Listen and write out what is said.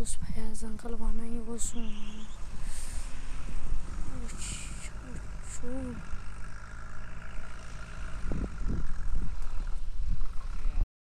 उस अंकल वाना ही वो सुन